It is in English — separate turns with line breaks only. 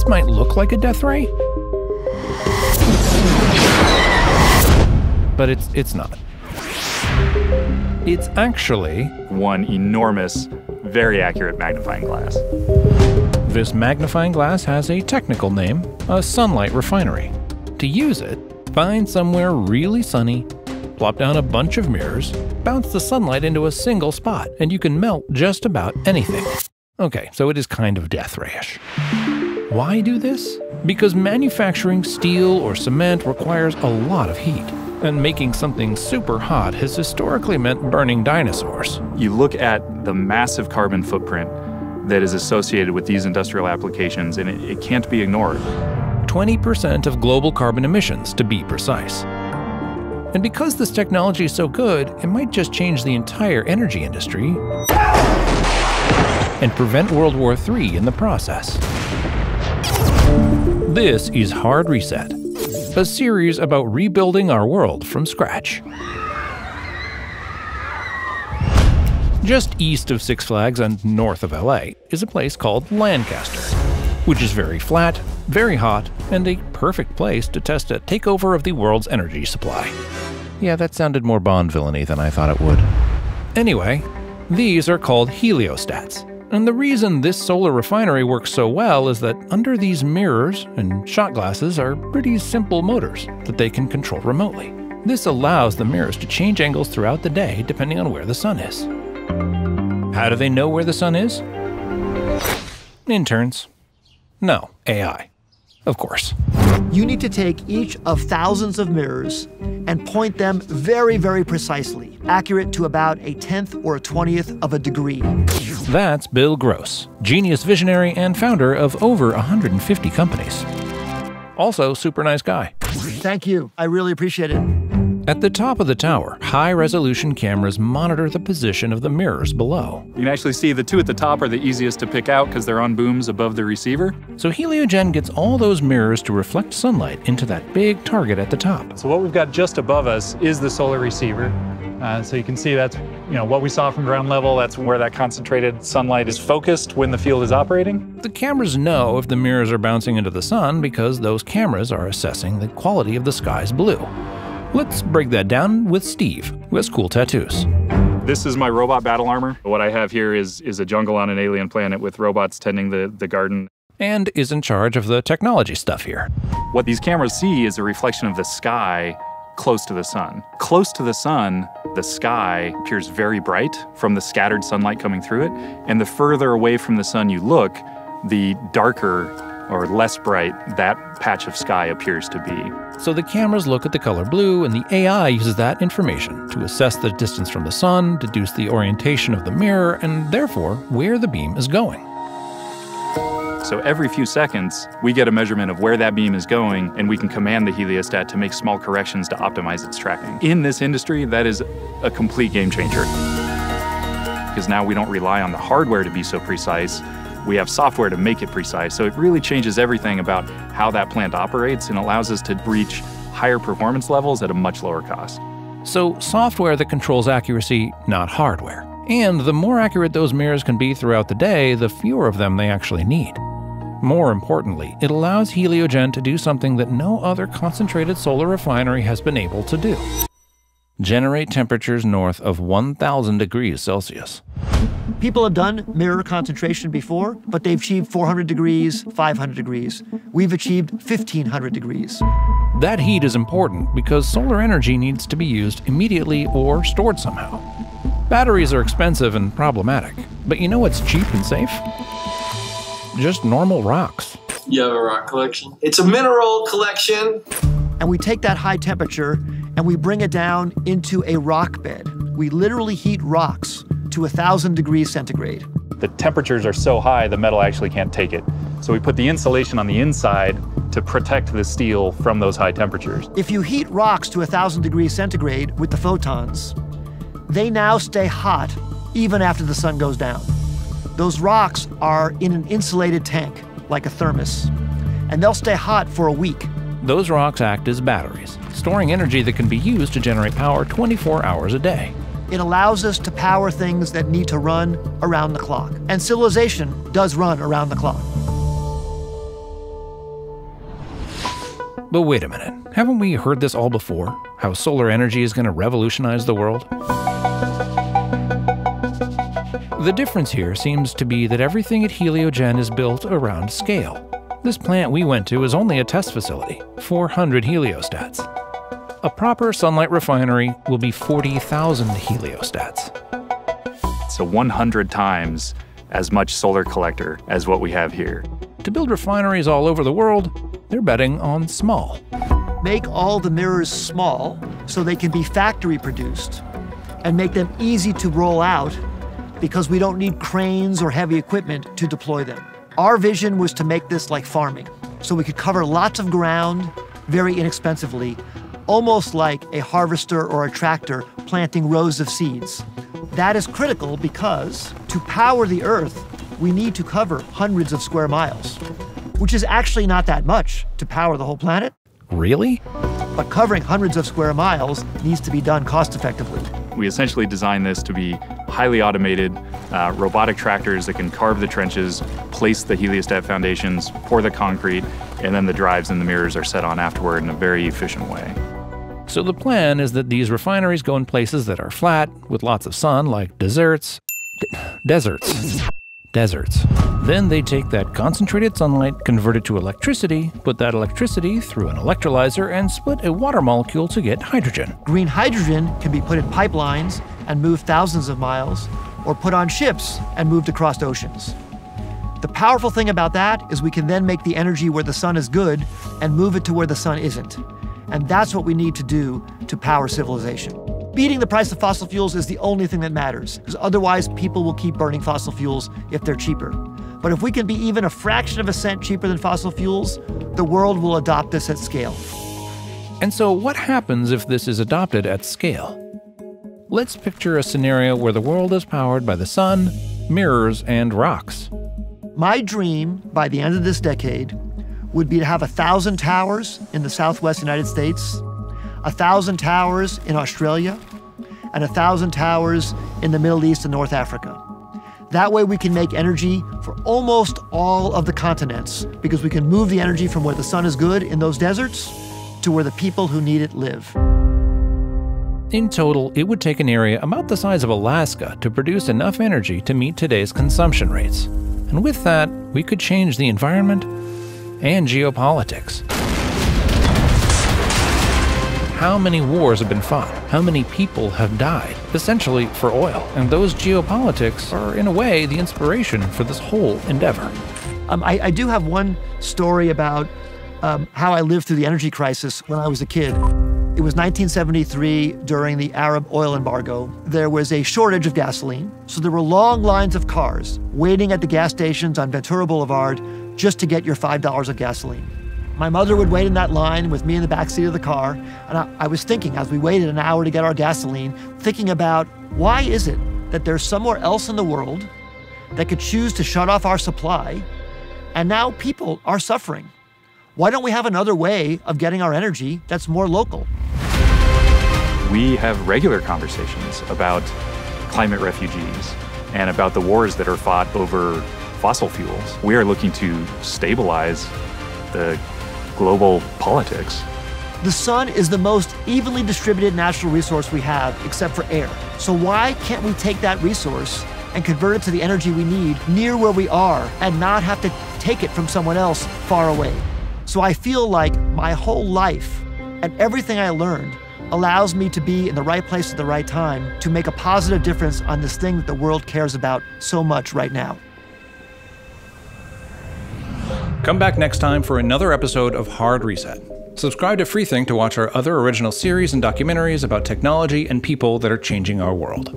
this might look like a death ray. But it's, it's not. It's actually
one enormous, very accurate magnifying glass.
This magnifying glass has a technical name a sunlight refinery. To use it, find somewhere really sunny, plop down a bunch of mirrors, bounce the sunlight into a single spot, and you can melt just about anything. Okay, so it is kind of death rayish. Why do this? Because manufacturing steel or cement requires a lot of heat, and making something super hot has historically meant burning dinosaurs.
You look at the massive carbon footprint that is associated with these industrial applications, and it, it can't be ignored.
20% of global carbon emissions, to be precise. And because this technology is so good, it might just change the entire energy industry and prevent World War III in the process. This is Hard Reset, a series about rebuilding our world from scratch. Just east of Six Flags and north of LA is a place called Lancaster, which is very flat, very hot, and a perfect place to test a takeover of the world's energy supply. Yeah, that sounded more Bond villainy than I thought it would. Anyway, these are called heliostats. And the reason this solar refinery works so well is that under these mirrors and shot glasses are pretty simple motors that they can control remotely. This allows the mirrors to change angles throughout the day depending on where the sun is. How do they know where the sun is? Interns. No, AI. Of course.
You need to take each of thousands of mirrors and point them very, very precisely, accurate to about a tenth or a twentieth of a degree.
That's Bill Gross, genius visionary and founder of over 150 companies. Also, super nice guy.
Thank you. I really appreciate it.
At the top of the tower, high resolution cameras monitor the position of the mirrors below.
You can actually see the two at the top are the easiest to pick out because they're on booms above the receiver.
So Heliogen gets all those mirrors to reflect sunlight into that big target at the top.
So what we've got just above us is the solar receiver. Uh, so you can see that's you know what we saw from ground level. That's where that concentrated sunlight is focused when the field is operating.
The cameras know if the mirrors are bouncing into the sun because those cameras are assessing the quality of the sky's blue. Let's break that down with Steve, who has cool tattoos.
This is my robot battle armor. What I have here is is a jungle on an alien planet with robots tending the, the garden.
And is in charge of the technology stuff here.
What these cameras see is a reflection of the sky close to the sun. Close to the sun, the sky appears very bright from the scattered sunlight coming through it. And the further away from the sun you look, the darker or less bright that patch of sky appears to be.
So the cameras look at the color blue, and the AI uses that information to assess the distance from the sun, deduce the orientation of the mirror, and therefore where the beam is going.
So every few seconds, we get a measurement of where that beam is going, and we can command the heliostat to make small corrections to optimize its tracking. In this industry, that is a complete game changer. Because now we don't rely on the hardware to be so precise, we have software to make it precise. So it really changes everything about how that plant operates and allows us to reach higher performance levels at a much lower cost.
So, software that controls accuracy, not hardware. And the more accurate those mirrors can be throughout the day, the fewer of them they actually need. More importantly, it allows Heliogen to do something that no other concentrated solar refinery has been able to do generate temperatures north of 1000 degrees Celsius.
People have done mirror concentration before, but they've achieved 400 degrees, 500 degrees. We've achieved 1500 degrees.
That heat is important because solar energy needs to be used immediately or stored somehow. Batteries are expensive and problematic, but you know what's cheap and safe? Just normal rocks.
You have a rock collection? It's a mineral collection.
And we take that high temperature and we bring it down into a rock bed. We literally heat rocks to 1,000 degrees centigrade.
The temperatures are so high, the metal actually can't take it. So we put the insulation on the inside to protect the steel from those high temperatures.
If you heat rocks to 1,000 degrees centigrade with the photons, they now stay hot even after the sun goes down. Those rocks are in an insulated tank, like a thermos, and they'll stay hot for a week.
Those rocks act as batteries, storing energy that can be used to generate power 24 hours a day.
It allows us to power things that need to run around the clock. And civilization does run around the clock.
But wait a minute, haven't we heard this all before? How solar energy is going to revolutionize the world? The difference here seems to be that everything at Heliogen is built around scale. This plant we went to is only a test facility, 400 heliostats. A proper sunlight refinery will be 40,000 heliostats.
So 100 times as much solar collector as what we have here.
To build refineries all over the world, they're betting on small.
Make all the mirrors small so they can be factory produced and make them easy to roll out because we don't need cranes or heavy equipment to deploy them. Our vision was to make this like farming, so we could cover lots of ground very inexpensively, almost like a harvester or a tractor planting rows of seeds. That is critical because to power the Earth, we need to cover hundreds of square miles, which is actually not that much to power the whole planet.
Really?
But covering hundreds of square miles needs to be done cost effectively.
We essentially designed this to be highly automated, uh, robotic tractors that can carve the trenches, place the heliostat foundations, pour the concrete, and then the drives and the mirrors are set on afterward in a very efficient way.
So the plan is that these refineries go in places that are flat, with lots of sun, like deserts. deserts. Deserts. Then they take that concentrated sunlight, convert it to electricity, put that electricity through an electrolyzer, and split a water molecule to get hydrogen.
Green hydrogen can be put in pipelines and moved thousands of miles, or put on ships and moved across oceans. The powerful thing about that is we can then make the energy where the sun is good and move it to where the sun isn't. And that's what we need to do to power civilization. Beating the price of fossil fuels is the only thing that matters, because otherwise people will keep burning fossil fuels if they're cheaper. But if we can be even a fraction of a cent cheaper than fossil fuels, the world will adopt this at scale.
And so, what happens if this is adopted at scale? Let's picture a scenario where the world is powered by the sun, mirrors, and rocks.
My dream by the end of this decade would be to have a thousand towers in the southwest United States, a thousand towers in Australia, and a thousand towers in the Middle East and North Africa. That way, we can make energy for almost all of the continents because we can move the energy from where the sun is good in those deserts to where the people who need it live.
In total, it would take an area about the size of Alaska to produce enough energy to meet today's consumption rates. And with that, we could change the environment and geopolitics. How many wars have been fought? How many people have died, essentially for oil? And those geopolitics are, in a way, the inspiration for this whole endeavor.
Um, I, I, do have one story about um, how I lived through the energy crisis when I was a kid. It was 1973 during the Arab oil embargo. There was a shortage of gasoline, so there were long lines of cars waiting at the gas stations on Ventura Boulevard just to get your $5 of gasoline. My mother would wait in that line with me in the back seat of the car, and I, I, was thinking as we waited an hour to get our gasoline, thinking about why is it that there's somewhere else in the world that could choose to shut off our supply, and now people are suffering. Why don't we have another way of getting our energy that's more local?
We have regular conversations about climate refugees and about the wars that are fought over fossil fuels. We are looking to stabilize the global politics.
The sun is the most evenly distributed natural resource we have, except for air. So why can't we take that resource and convert it to the energy we need near where we are and not have to take it from someone else far away? So I feel like my whole life and everything I learned allows me to be in the right place at the right time to make a positive difference on this thing that the world cares about so much right now.
Come back next time for another episode of Hard Reset. Subscribe to Freethink to watch our other original series and documentaries about technology and people that are changing our world.